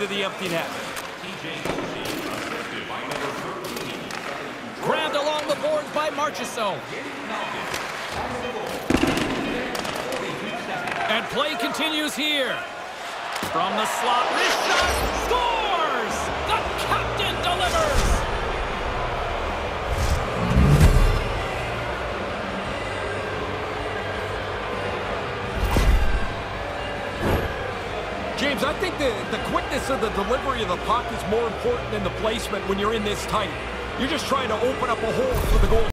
into the empty net. Grabbed along the boards by Marchessault. And play continues here. From the slot, James, I think the, the quickness of the delivery of the puck is more important than the placement when you're in this tight. You're just trying to open up a hole for the goal.